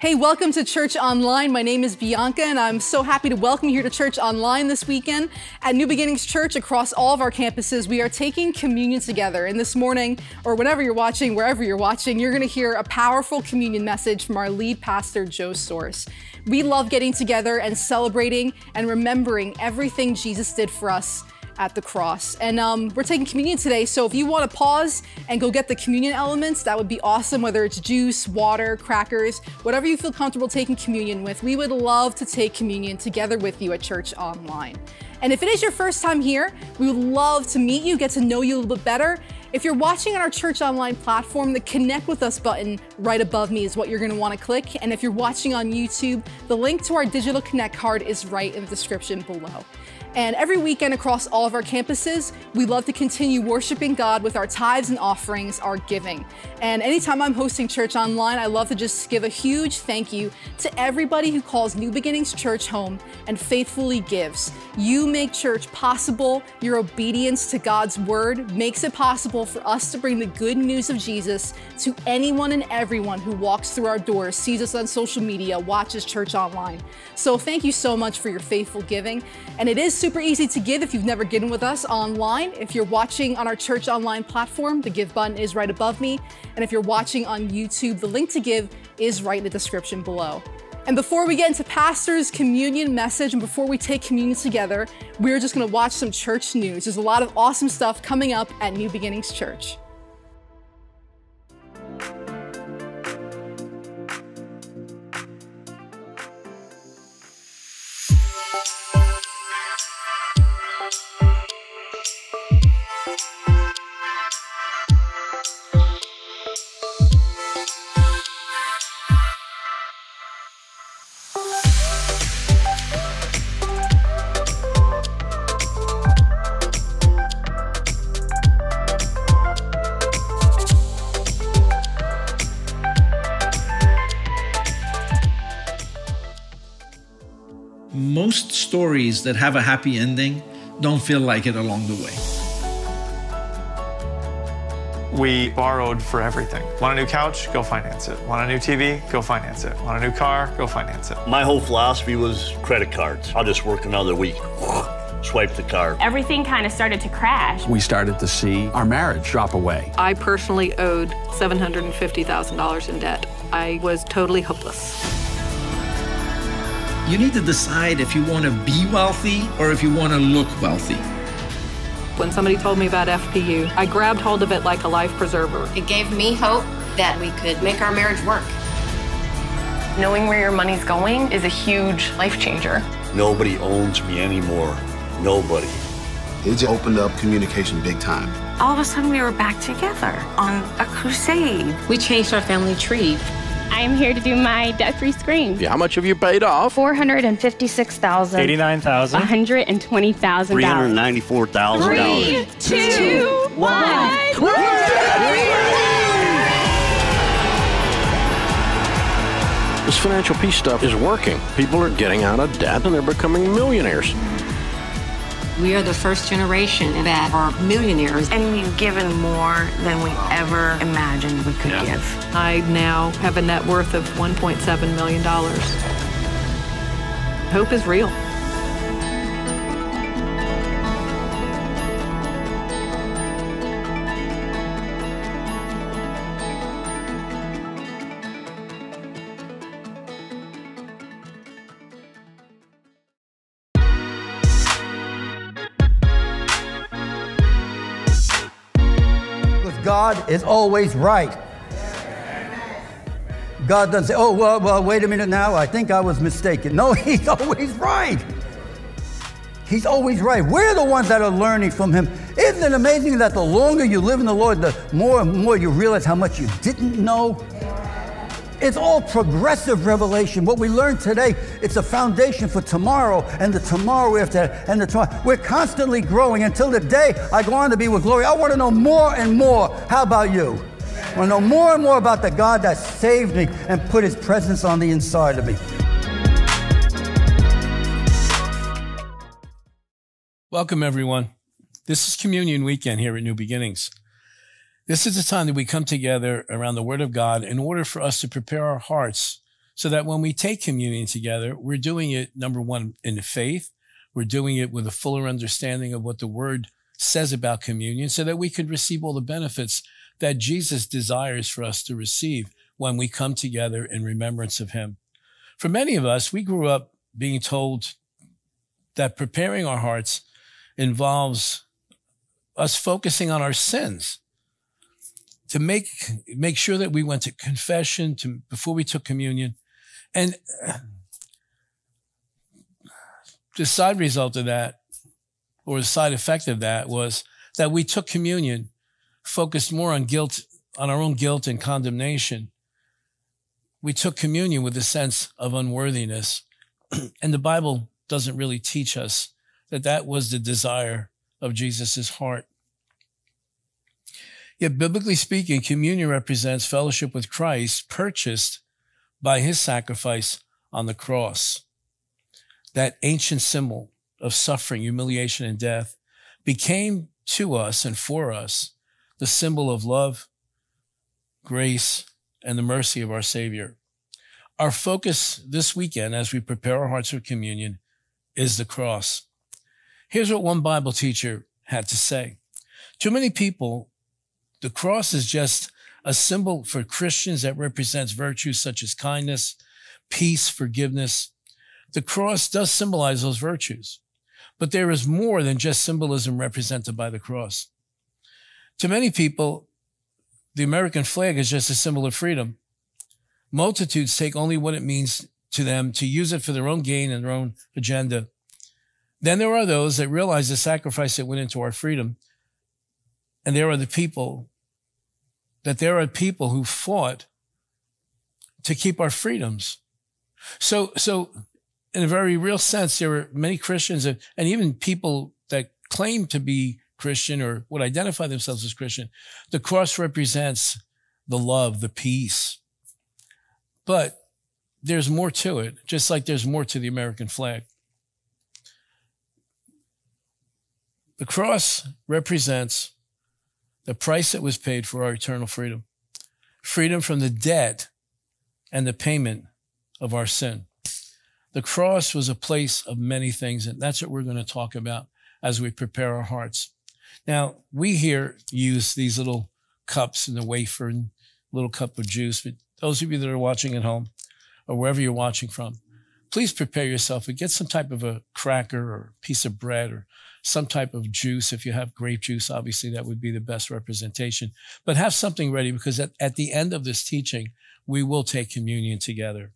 Hey, welcome to Church Online. My name is Bianca, and I'm so happy to welcome you here to Church Online this weekend. At New Beginnings Church, across all of our campuses, we are taking communion together. And this morning, or whenever you're watching, wherever you're watching, you're going to hear a powerful communion message from our lead pastor, Joe Sorce. We love getting together and celebrating and remembering everything Jesus did for us at the cross. And um, we're taking communion today, so if you want to pause and go get the communion elements, that would be awesome, whether it's juice, water, crackers, whatever you feel comfortable taking communion with. We would love to take communion together with you at Church Online. And if it is your first time here, we would love to meet you, get to know you a little bit better. If you're watching on our Church Online platform, the Connect with Us button right above me is what you're going to want to click. And if you're watching on YouTube, the link to our Digital Connect card is right in the description below. And every weekend across all of our campuses, we love to continue worshiping God with our tithes and offerings, our giving. And anytime I'm hosting church online, I love to just give a huge thank you to everybody who calls New Beginnings Church home and faithfully gives. You make church possible. Your obedience to God's word makes it possible for us to bring the good news of Jesus to anyone and everyone who walks through our doors, sees us on social media, watches church online. So thank you so much for your faithful giving. And it is super easy to give if you've never given with us online. If you're watching on our church online platform, the give button is right above me. And if you're watching on YouTube, the link to give is right in the description below. And before we get into Pastor's communion message and before we take communion together, we're just going to watch some church news. There's a lot of awesome stuff coming up at New Beginnings Church. Most stories that have a happy ending don't feel like it along the way. We borrowed for everything. Want a new couch? Go finance it. Want a new TV? Go finance it. Want a new car? Go finance it. My whole philosophy was credit cards. I'll just work another week. Swipe the card. Everything kind of started to crash. We started to see our marriage drop away. I personally owed $750,000 in debt. I was totally hopeless. You need to decide if you want to be wealthy or if you want to look wealthy. When somebody told me about FPU, I grabbed hold of it like a life preserver. It gave me hope that we could make our marriage work. Knowing where your money's going is a huge life changer. Nobody owns me anymore. Nobody. It just opened up communication big time. All of a sudden, we were back together on a crusade. We changed our family tree. I'm here to do my debt-free screen. Yeah, how much have you paid off? Four hundred and fifty-six thousand. Eighty-nine thousand. One hundred and twenty thousand. Three hundred ninety-four thousand dollars. two, one. This financial peace stuff is working. People are getting out of debt and they're becoming millionaires. We are the first generation that are millionaires. And we've given more than we ever imagined we could give. I now have a net worth of $1.7 million. Hope is real. Is always right. God doesn't say, oh, well, well, wait a minute now, I think I was mistaken. No, He's always right. He's always right. We're the ones that are learning from Him. Isn't it amazing that the longer you live in the Lord, the more and more you realize how much you didn't know? It's all progressive revelation. What we learn today, it's a foundation for tomorrow and the tomorrow after and the tomorrow. We're constantly growing until the day I go on to be with glory. I want to know more and more. How about you? I want to know more and more about the God that saved me and put his presence on the inside of me. Welcome, everyone. This is Communion Weekend here at New Beginnings. This is the time that we come together around the Word of God in order for us to prepare our hearts so that when we take communion together, we're doing it, number one, in faith. We're doing it with a fuller understanding of what the word says about communion so that we could receive all the benefits that Jesus desires for us to receive when we come together in remembrance of him. For many of us, we grew up being told that preparing our hearts involves us focusing on our sins to make make sure that we went to confession to before we took communion. And uh, the side result of that or the side effect of that was that we took communion focused more on guilt on our own guilt and condemnation. We took communion with a sense of unworthiness. And the bible doesn't really teach us that that was the desire of Jesus' heart. Yet, biblically speaking, communion represents fellowship with Christ purchased by his sacrifice on the cross. That ancient symbol of suffering, humiliation, and death became to us and for us the symbol of love, grace, and the mercy of our Savior. Our focus this weekend as we prepare our hearts for communion is the cross. Here's what one Bible teacher had to say. To many people, the cross is just a symbol for Christians that represents virtues such as kindness, peace, forgiveness. The cross does symbolize those virtues, but there is more than just symbolism represented by the cross. To many people, the American flag is just a symbol of freedom. Multitudes take only what it means to them to use it for their own gain and their own agenda. Then there are those that realize the sacrifice that went into our freedom. And there are the people that there are people who fought to keep our freedoms. So, so in a very real sense, there are many Christians and even people that claim to be Christian or would identify themselves as Christian. The cross represents the love, the peace. But there's more to it, just like there's more to the American flag. The cross represents the price that was paid for our eternal freedom freedom from the debt and the payment of our sin. The cross was a place of many things, and that's what we're going to talk about as we prepare our hearts. Now, we here use these little cups and the wafer and little cup of juice, but those of you that are watching at home or wherever you're watching from, please prepare yourself and get some type of a cracker or piece of bread or some type of juice. If you have grape juice, obviously that would be the best representation. But have something ready because at, at the end of this teaching, we will take communion together.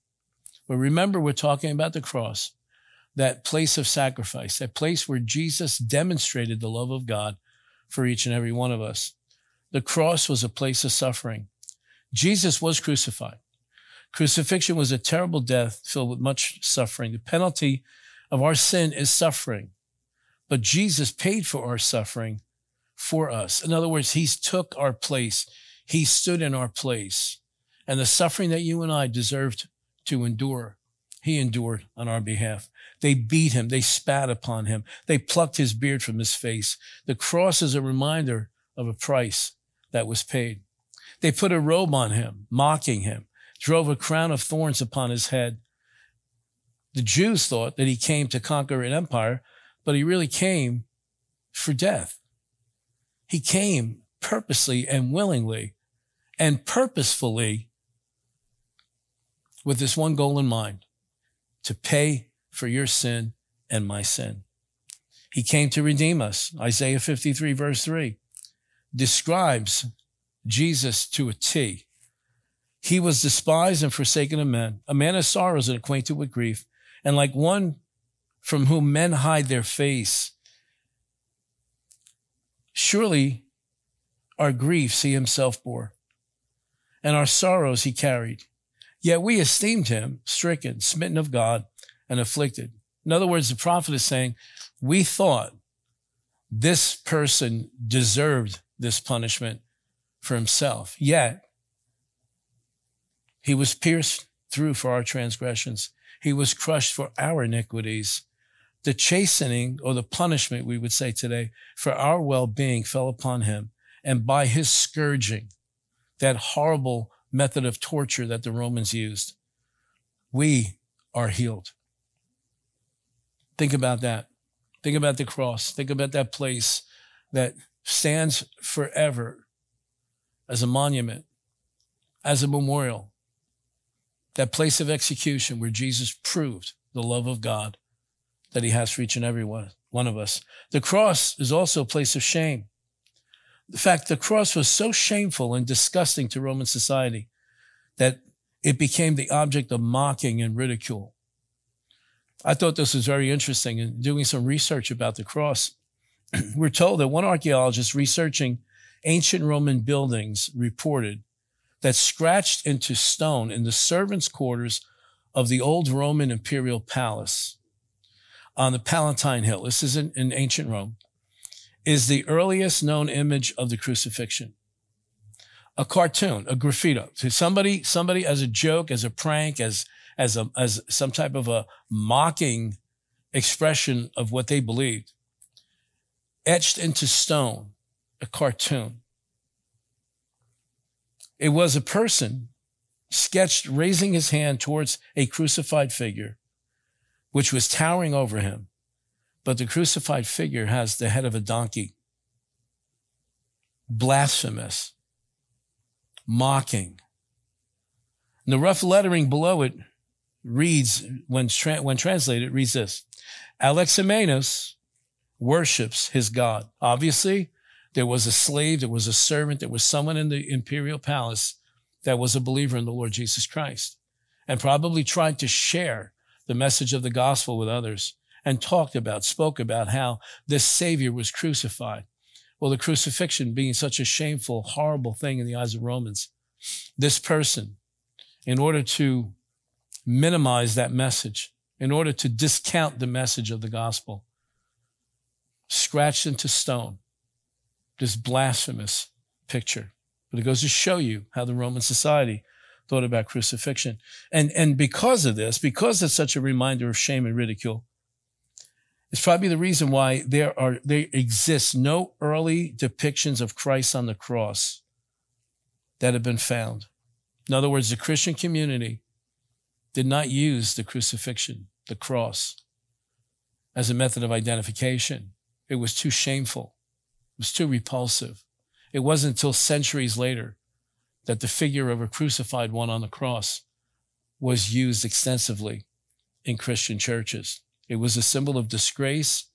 But remember, we're talking about the cross, that place of sacrifice, that place where Jesus demonstrated the love of God for each and every one of us. The cross was a place of suffering. Jesus was crucified. Crucifixion was a terrible death filled with much suffering. The penalty of our sin is suffering. But Jesus paid for our suffering for us. In other words, He's took our place. He stood in our place. And the suffering that you and I deserved to endure, He endured on our behalf. They beat Him. They spat upon Him. They plucked His beard from His face. The cross is a reminder of a price that was paid. They put a robe on Him, mocking Him, drove a crown of thorns upon His head. The Jews thought that He came to conquer an empire, but he really came for death. He came purposely and willingly and purposefully with this one goal in mind to pay for your sin and my sin. He came to redeem us. Isaiah 53 verse 3 describes Jesus to a T. He was despised and forsaken of men, a man of sorrows and acquainted with grief. And like one from whom men hide their face. Surely our griefs he himself bore, and our sorrows he carried. Yet we esteemed him stricken, smitten of God, and afflicted. In other words, the prophet is saying, we thought this person deserved this punishment for himself. Yet he was pierced through for our transgressions. He was crushed for our iniquities the chastening or the punishment, we would say today, for our well being fell upon him. And by his scourging, that horrible method of torture that the Romans used, we are healed. Think about that. Think about the cross. Think about that place that stands forever as a monument, as a memorial, that place of execution where Jesus proved the love of God that he has for each and every one, one of us. The cross is also a place of shame. In fact, the cross was so shameful and disgusting to Roman society that it became the object of mocking and ridicule. I thought this was very interesting in doing some research about the cross. We're told that one archaeologist researching ancient Roman buildings reported that scratched into stone in the servants' quarters of the old Roman imperial palace on the Palatine Hill, this is in, in ancient Rome, is the earliest known image of the crucifixion. A cartoon, a graffito. So somebody, somebody as a joke, as a prank, as, as a, as some type of a mocking expression of what they believed, etched into stone, a cartoon. It was a person sketched raising his hand towards a crucified figure, which was towering over him. But the crucified figure has the head of a donkey. Blasphemous, mocking. And the rough lettering below it reads, when, tra- when translated, reads this Alexamenos worships his God. Obviously, there was a slave, there was a servant, there was someone in the imperial palace that was a believer in the Lord Jesus Christ and probably tried to share the message of the gospel with others and talked about, spoke about how this Savior was crucified. Well, the crucifixion being such a shameful, horrible thing in the eyes of Romans, this person, in order to minimize that message, in order to discount the message of the gospel, scratched into stone this blasphemous picture. But it goes to show you how the Roman society thought about crucifixion. And, and because of this, because it's such a reminder of shame and ridicule, it's probably the reason why there are, there exists no early depictions of Christ on the cross that have been found. In other words, the Christian community did not use the crucifixion, the cross, as a method of identification. It was too shameful. It was too repulsive. It wasn't until centuries later that the figure of a crucified one on the cross was used extensively in Christian churches. It was a symbol of disgrace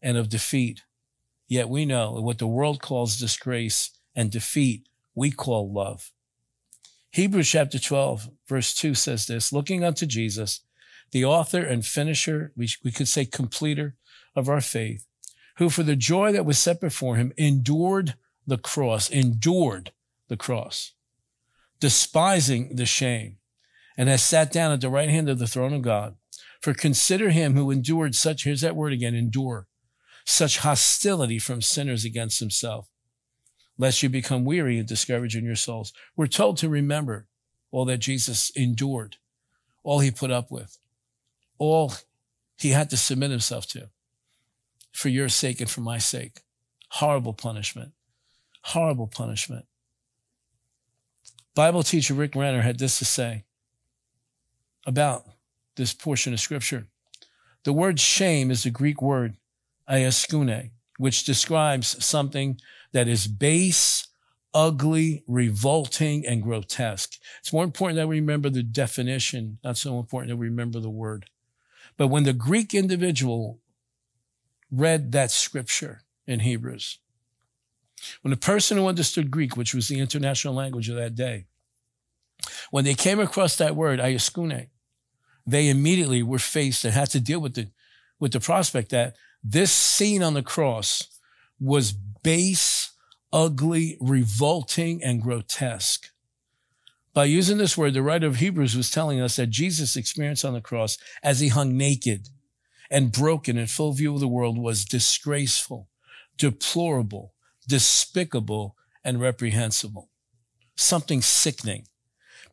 and of defeat. Yet we know what the world calls disgrace and defeat, we call love. Hebrews chapter 12, verse 2 says this looking unto Jesus, the author and finisher, we, we could say completer of our faith, who for the joy that was set before him endured the cross, endured the cross, despising the shame, and has sat down at the right hand of the throne of God. For consider him who endured such, here's that word again, endure, such hostility from sinners against himself, lest you become weary and discouraged in your souls. We're told to remember all that Jesus endured, all he put up with, all he had to submit himself to for your sake and for my sake. Horrible punishment. Horrible punishment. Bible teacher Rick Renner had this to say about this portion of scripture. The word shame is the Greek word aischune, which describes something that is base, ugly, revolting, and grotesque. It's more important that we remember the definition, not so important that we remember the word. But when the Greek individual read that scripture in Hebrews. When a person who understood Greek, which was the international language of that day, when they came across that word, aischune, they immediately were faced and had to deal with the, with the prospect that this scene on the cross was base, ugly, revolting, and grotesque. By using this word, the writer of Hebrews was telling us that Jesus' experience on the cross as he hung naked and broken in full view of the world was disgraceful, deplorable, despicable, and reprehensible. Something sickening.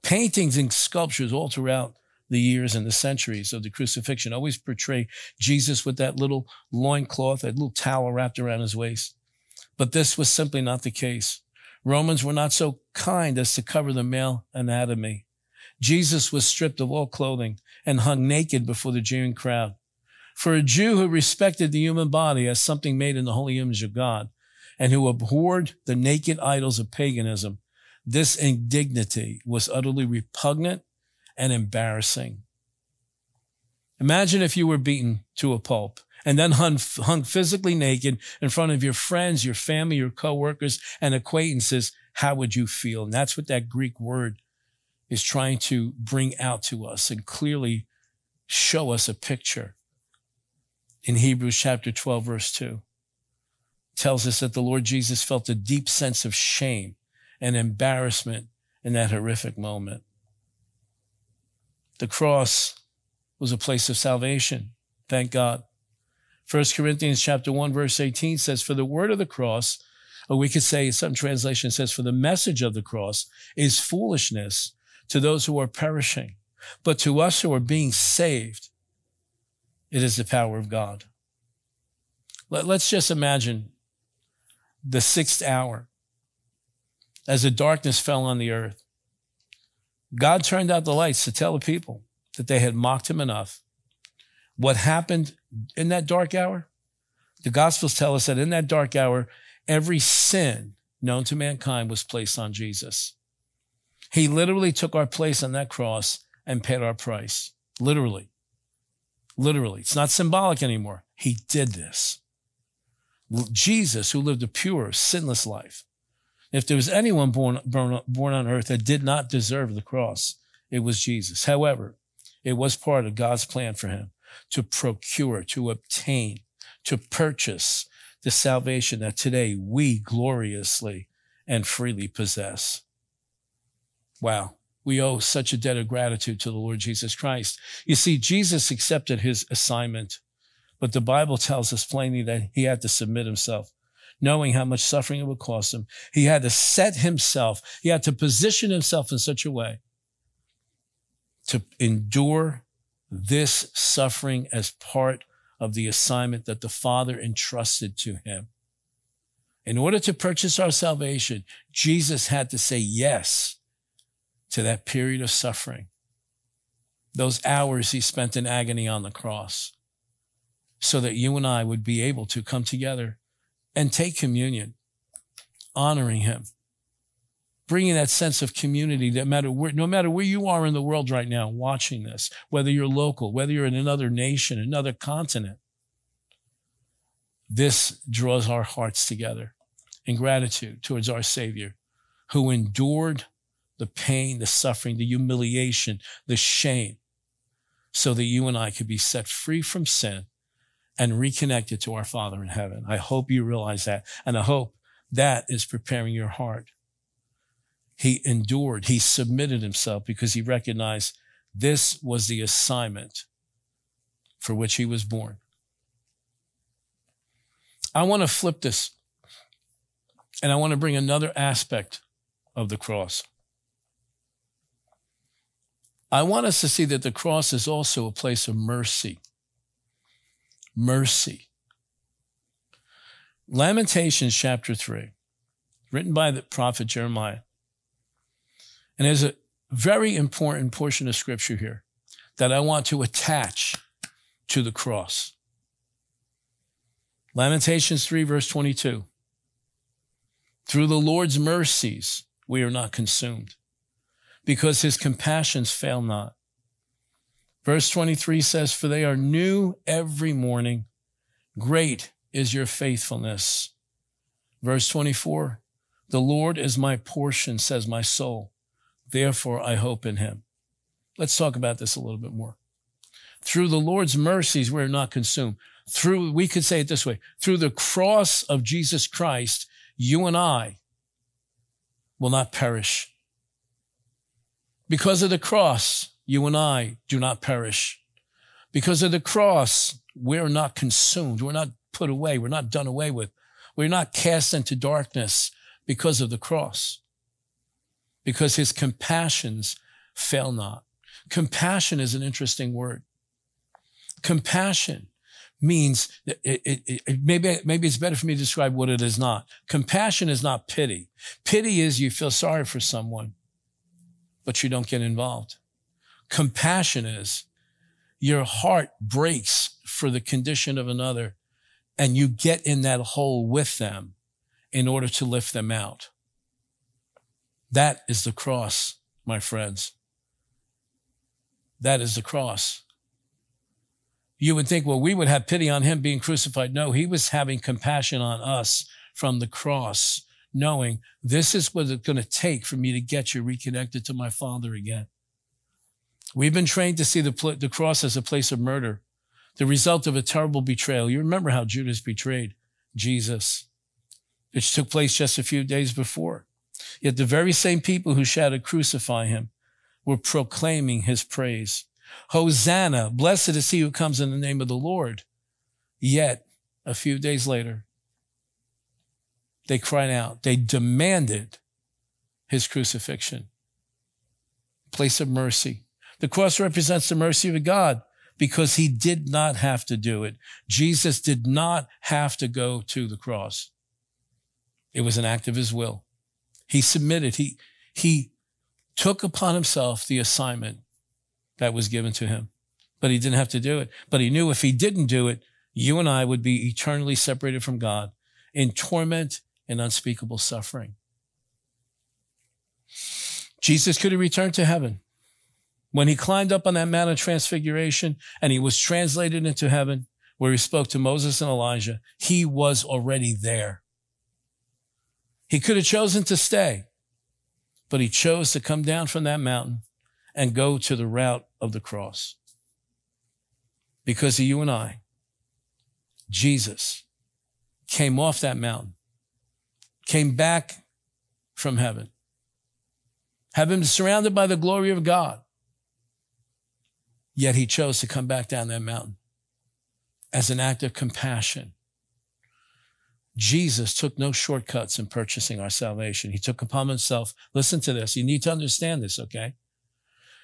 Paintings and sculptures all throughout the years and the centuries of the crucifixion always portray Jesus with that little loincloth, that little towel wrapped around his waist. But this was simply not the case. Romans were not so kind as to cover the male anatomy. Jesus was stripped of all clothing and hung naked before the jeering crowd. For a Jew who respected the human body as something made in the holy image of God and who abhorred the naked idols of paganism, this indignity was utterly repugnant and embarrassing. Imagine if you were beaten to a pulp and then hung, hung physically naked in front of your friends, your family, your coworkers, and acquaintances. How would you feel? And that's what that Greek word is trying to bring out to us and clearly show us a picture. In Hebrews chapter 12, verse 2, tells us that the Lord Jesus felt a deep sense of shame and embarrassment in that horrific moment. The cross was a place of salvation. Thank God. 1 Corinthians chapter 1 verse 18 says, for the word of the cross, or we could say some translation says, for the message of the cross is foolishness to those who are perishing. But to us who are being saved, it is the power of God. Let, us just imagine the sixth hour as the darkness fell on the earth. God turned out the lights to tell the people that they had mocked him enough. What happened in that dark hour? The Gospels tell us that in that dark hour, every sin known to mankind was placed on Jesus. He literally took our place on that cross and paid our price. Literally. Literally. It's not symbolic anymore. He did this. Jesus, who lived a pure, sinless life. If there was anyone born, born, born on earth that did not deserve the cross, it was Jesus. However, it was part of God's plan for him to procure, to obtain, to purchase the salvation that today we gloriously and freely possess. Wow. We owe such a debt of gratitude to the Lord Jesus Christ. You see, Jesus accepted his assignment, but the Bible tells us plainly that he had to submit himself, knowing how much suffering it would cost him. He had to set himself, he had to position himself in such a way to endure this suffering as part of the assignment that the Father entrusted to him. In order to purchase our salvation, Jesus had to say yes to that period of suffering, those hours he spent in agony on the cross, so that you and I would be able to come together and take communion, honoring him, bringing that sense of community that matter where, no matter where you are in the world right now watching this, whether you're local, whether you're in another nation, another continent, this draws our hearts together in gratitude towards our Savior who endured the pain, the suffering, the humiliation, the shame, so that you and I could be set free from sin and reconnected to our Father in heaven. I hope you realize that. And I hope that is preparing your heart. He endured, he submitted himself because he recognized this was the assignment for which he was born. I want to flip this and I want to bring another aspect of the cross. I want us to see that the cross is also a place of mercy. Mercy. Lamentations chapter 3, written by the prophet Jeremiah. And there's a very important portion of scripture here that I want to attach to the cross. Lamentations 3, verse 22. Through the Lord's mercies, we are not consumed because his compassions fail not. Verse 23 says, For they are new every morning. Great is your faithfulness. Verse 24, The Lord is my portion, says my soul. Therefore I hope in him. Let's talk about this a little bit more. Through the Lord's mercies, we're not consumed. Through, we could say it this way, through the cross of Jesus Christ, you and I will not perish because of the cross, you and I do not perish. Because of the cross, we're not consumed. We're not put away. We're not done away with. We're not cast into darkness because of the cross. Because his compassions fail not. Compassion is an interesting word. Compassion means it, it, it, maybe maybe it's better for me to describe what it is not. Compassion is not pity. Pity is you feel sorry for someone but you don't get involved. Compassion is your heart breaks for the condition of another and you get in that hole with them in order to lift them out. That is the cross, my friends. That is the cross. You would think, well, we would have pity on him being crucified. No, he was having compassion on us from the cross, knowing this is what it's going to take for me to get you reconnected to my Father again. We've been trained to see the, the cross as a place of murder, the result of a terrible betrayal. You remember how Judas betrayed Jesus, which took place just a few days before. Yet the very same people who shouted, Crucify him, were proclaiming his praise. Hosanna, blessed is he who comes in the name of the Lord. Yet, a few days later, they cried out, they demanded his crucifixion. Place of mercy. The cross represents the mercy of God because he did not have to do it. Jesus did not have to go to the cross. It was an act of his will. He submitted. He, he took upon himself the assignment that was given to him, but he didn't have to do it. But he knew if he didn't do it, you and I would be eternally separated from God in torment and unspeakable suffering. Jesus could have returned to heaven. When he climbed up on that Mount of Transfiguration and he was translated into heaven, where he spoke to Moses and Elijah, he was already there. He could have chosen to stay, but he chose to come down from that mountain and go to the route of the cross. Because of you and I, Jesus came off that mountain, came back from heaven, having been surrounded by the glory of God. Yet he chose to come back down that mountain as an act of compassion Jesus took no shortcuts in purchasing our salvation. He took upon himself, listen to this. You need to understand this, okay?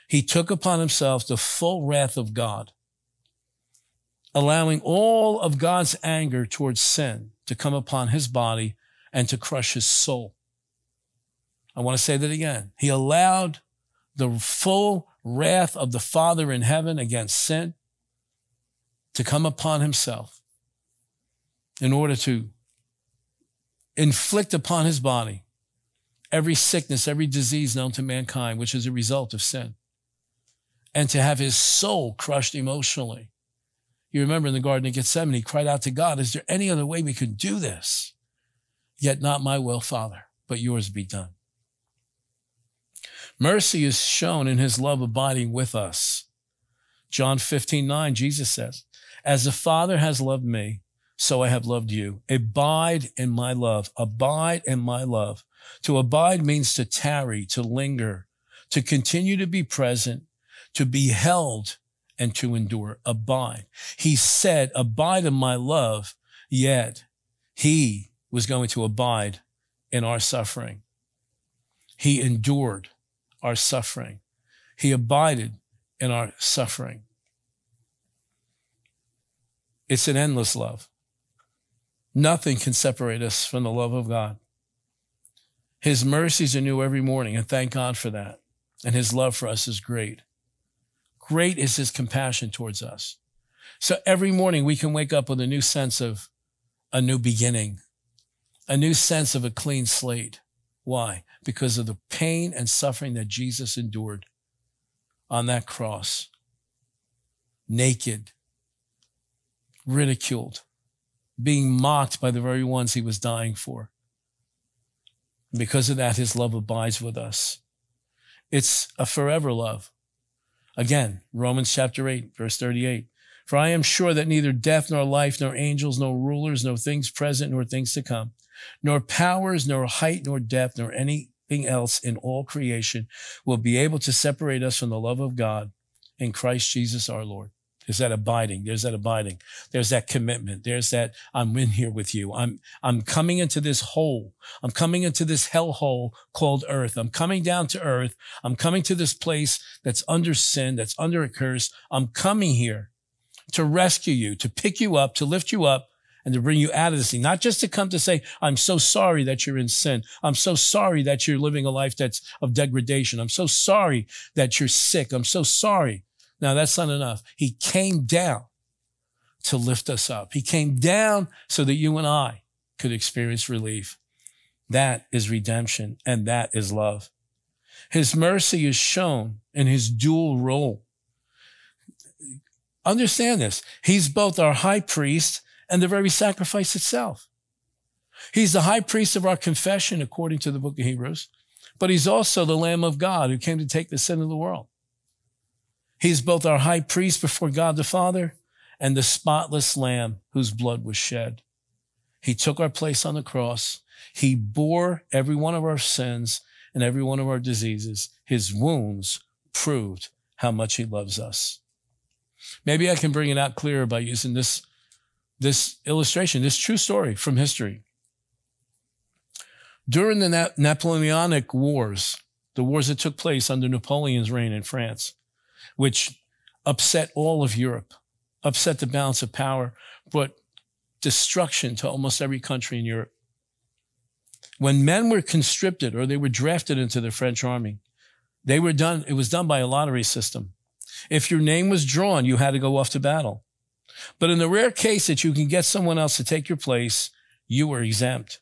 He took upon himself the full wrath of God, allowing all of God's anger towards sin to come upon his body and to crush his soul. I want to say that again. He allowed the full wrath of the Father in heaven against sin to come upon himself in order to inflict upon his body every sickness, every disease known to mankind, which is a result of sin, and to have his soul crushed emotionally. You remember in the Garden of Gethsemane, he cried out to God, Is there any other way we could do this? Yet not my will, Father, but yours be done. Mercy is shown in his love abiding with us. John 15, 9, Jesus says, As the Father has loved me, so I have loved you. Abide in my love. Abide in my love. To abide means to tarry, to linger, to continue to be present, to be held, and to endure. Abide. He said, abide in my love, yet he was going to abide in our suffering. He endured our suffering. He abided in our suffering. It's an endless love. Nothing can separate us from the love of God. His mercies are new every morning, and thank God for that. And his love for us is great. Great is his compassion towards us. So every morning we can wake up with a new sense of a new beginning, a new sense of a clean slate. Why? Because of the pain and suffering that Jesus endured on that cross, naked, ridiculed, being mocked by the very ones he was dying for. Because of that, his love abides with us. It's a forever love. Again, Romans chapter 8, verse 38. For I am sure that neither death nor life, nor angels, nor rulers, nor things present, nor things to come, nor powers, nor height, nor depth, nor anything else in all creation will be able to separate us from the love of God in Christ Jesus our Lord. There's that abiding. There's that abiding. There's that commitment. There's that I'm in here with you. I'm, I'm coming into this hole. I'm coming into this hell hole called earth. I'm coming down to earth. I'm coming to this place that's under sin, that's under a curse. I'm coming here to rescue you, to pick you up, to lift you up and to bring you out of this thing, not just to come to say, I'm so sorry that you're in sin. I'm so sorry that you're living a life that's of degradation. I'm so sorry that you're sick. I'm so sorry. Now that's not enough. He came down to lift us up. He came down so that you and I could experience relief. That is redemption and that is love. His mercy is shown in his dual role. Understand this. He's both our high priest and the very sacrifice itself. He's the high priest of our confession, according to the book of Hebrews, but he's also the Lamb of God who came to take the sin of the world. He's both our high priest before God the Father and the spotless Lamb whose blood was shed. He took our place on the cross. He bore every one of our sins and every one of our diseases. His wounds proved how much he loves us. Maybe I can bring it out clearer by using this, this illustration, this true story from history. During the Na- Napoleonic Wars, the wars that took place under Napoleon's reign in France, which upset all of Europe, upset the balance of power, brought destruction to almost every country in Europe. When men were conscripted or they were drafted into the French army, they were done, it was done by a lottery system. If your name was drawn, you had to go off to battle. But in the rare case that you can get someone else to take your place, you were exempt.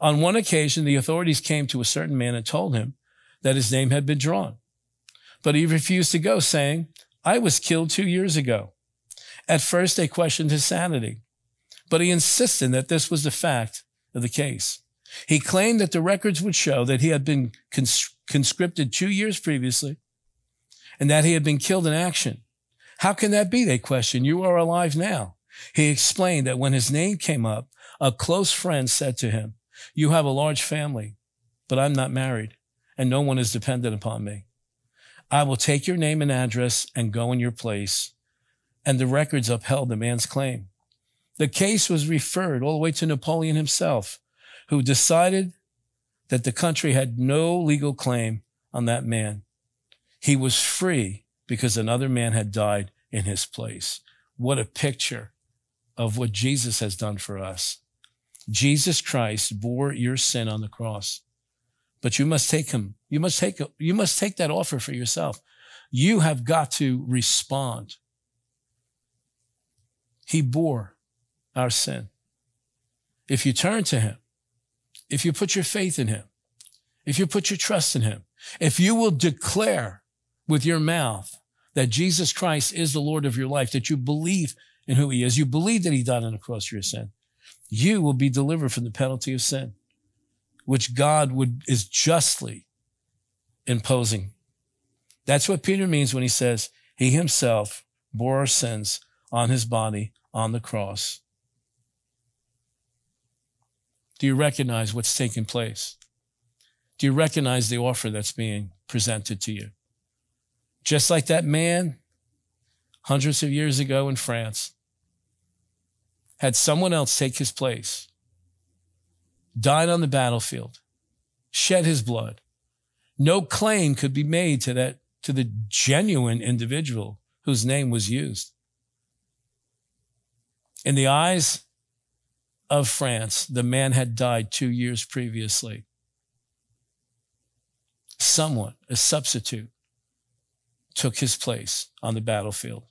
On one occasion, the authorities came to a certain man and told him that his name had been drawn. But he refused to go, saying, I was killed two years ago. At first, they questioned his sanity, but he insisted that this was the fact of the case. He claimed that the records would show that he had been conscripted two years previously and that he had been killed in action. How can that be? They questioned. You are alive now. He explained that when his name came up, a close friend said to him, you have a large family, but I'm not married and no one is dependent upon me. I will take your name and address and go in your place. And the records upheld the man's claim. The case was referred all the way to Napoleon himself, who decided that the country had no legal claim on that man. He was free because another man had died in his place. What a picture of what Jesus has done for us. Jesus Christ bore your sin on the cross, but you must take him. You must take, you must take that offer for yourself. You have got to respond. He bore our sin. If you turn to him, if you put your faith in him, if you put your trust in him, if you will declare with your mouth that Jesus Christ is the Lord of your life, that you believe in who he is, you believe that he died on the cross for your sin, you will be delivered from the penalty of sin, which God would, is justly imposing. That's what Peter means when he says he himself bore our sins on his body on the cross. Do you recognize what's taking place? Do you recognize the offer that's being presented to you? Just like that man hundreds of years ago in France had someone else take his place, died on the battlefield, shed his blood. No claim could be made to that, to the genuine individual whose name was used. In the eyes of France, the man had died two years previously. Someone, a substitute, took his place on the battlefield.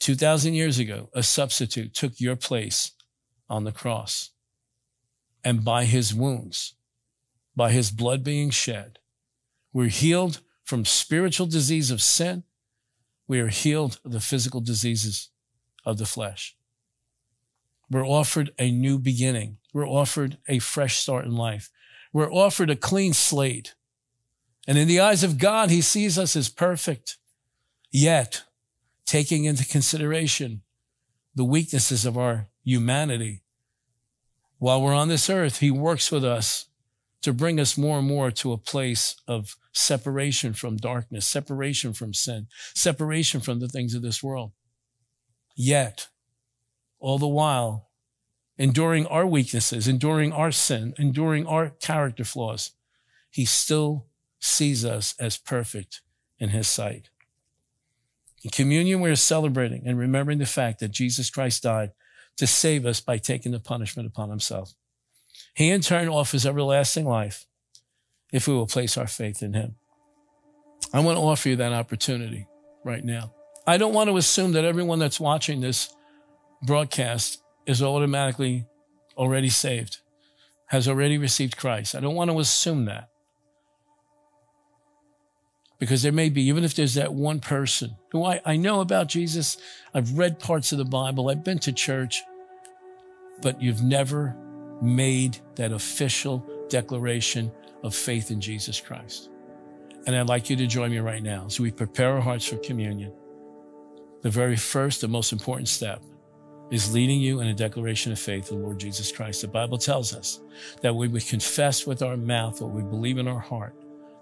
2,000 years ago, a substitute took your place on the cross. And by his wounds, by his blood being shed, we're healed from spiritual disease of sin. We are healed of the physical diseases of the flesh. We're offered a new beginning. We're offered a fresh start in life. We're offered a clean slate. And in the eyes of God, he sees us as perfect. Yet, taking into consideration the weaknesses of our humanity, while we're on this earth, he works with us to bring us more and more to a place of separation from darkness, separation from sin, separation from the things of this world. Yet, all the while, enduring our weaknesses, enduring our sin, enduring our character flaws, he still sees us as perfect in his sight. In communion, we are celebrating and remembering the fact that Jesus Christ died to save us by taking the punishment upon himself. He in turn offers everlasting life if we will place our faith in him. I want to offer you that opportunity right now. I don't want to assume that everyone that's watching this broadcast is automatically already saved, has already received Christ. I don't want to assume that. Because there may be, even if there's that one person who I, I know about Jesus, I've read parts of the Bible, I've been to church, but you've never made that official declaration of faith in Jesus Christ. And I'd like you to join me right now as we prepare our hearts for communion. The very first and most important step is leading you in a declaration of faith in the Lord Jesus Christ. The Bible tells us that when we confess with our mouth what we believe in our heart,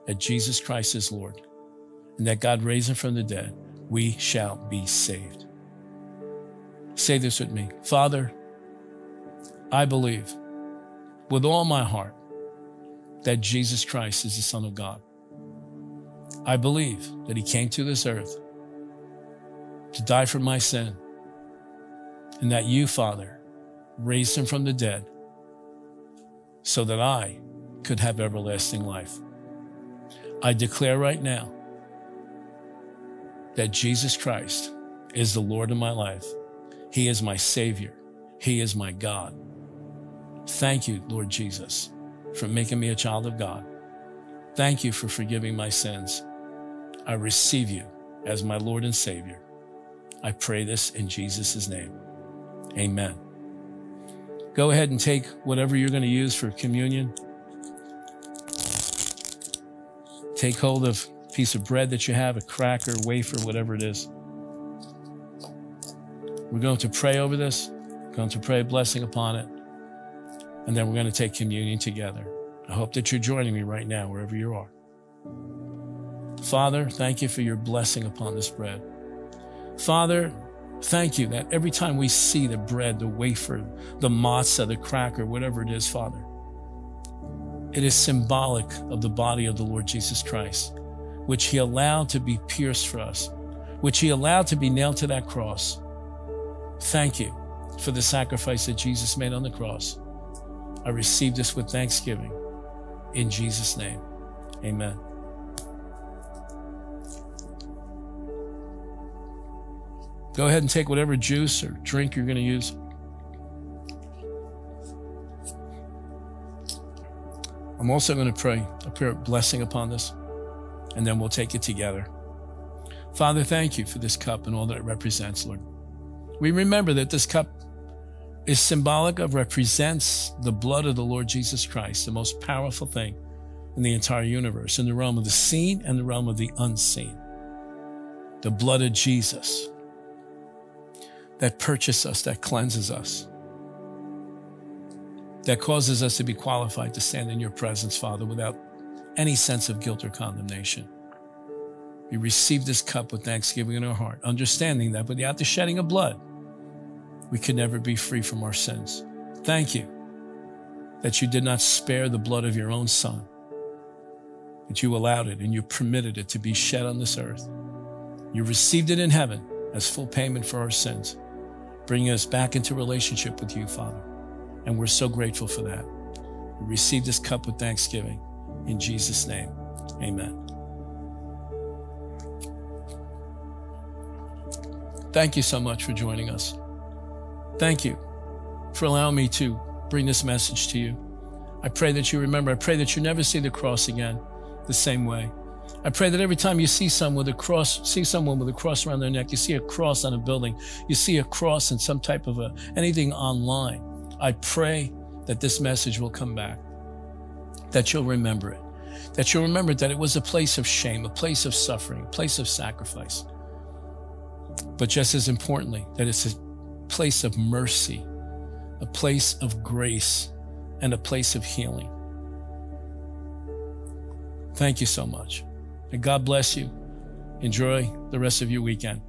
that Jesus Christ is Lord, and that God raised him from the dead, we shall be saved. Say this with me. Father, I believe with all my heart that Jesus Christ is the Son of God. I believe that he came to this earth to die for my sin and that you, Father, raised him from the dead so that I could have everlasting life. I declare right now that Jesus Christ is the Lord of my life. He is my Savior. He is my God. Thank you, Lord Jesus, for making me a child of God. Thank you for forgiving my sins. I receive you as my Lord and Savior. I pray this in Jesus' name. Amen. Go ahead and take whatever you're going to use for communion. Take hold of piece of bread that you have, a cracker, wafer, whatever it is. We're going to pray over this, we're going to pray a blessing upon it, and then we're going to take communion together. I hope that you're joining me right now, wherever you are. Father, thank you for your blessing upon this bread. Father, Thank you that every time we see the bread, the wafer, the matzah, the cracker, whatever it is, Father, it is symbolic of the body of the Lord Jesus Christ, which He allowed to be pierced for us, which He allowed to be nailed to that cross. Thank you for the sacrifice that Jesus made on the cross. I receive this with thanksgiving. In Jesus' name, amen. Go ahead and take whatever juice or drink you're going to use. I'm also going to pray a prayer of blessing upon this, and then we'll take it together. Father, thank you for this cup and all that it represents, Lord. We remember that this cup is symbolic of, represents the blood of the Lord Jesus Christ, the most powerful thing in the entire universe, in the realm of the seen and the realm of the unseen. The blood of Jesus that purchases us, that cleanses us, that causes us to be qualified to stand in your presence, Father, without any sense of guilt or condemnation. We receive this cup with thanksgiving in our heart, understanding that without the shedding of blood, we could never be free from our sins. Thank you that you did not spare the blood of your own son, that you allowed it and you permitted it to be shed on this earth. You received it in heaven as full payment for our sins bringing us back into relationship with you, Father. And we're so grateful for that. We receive this cup with thanksgiving. In Jesus' name, amen. Thank you so much for joining us. Thank you for allowing me to bring this message to you. I pray that you remember, I pray that you never see the cross again the same way. I pray that every time you see someone with a cross, see someone with a cross around their neck, you see a cross on a building, you see a cross in some type of a, anything online, I pray that this message will come back, that you'll remember it, that you'll remember that it was a place of shame, a place of suffering, a place of sacrifice. But just as importantly, that it's a place of mercy, a place of grace, and a place of healing. Thank you so much. And God bless you. Enjoy the rest of your weekend.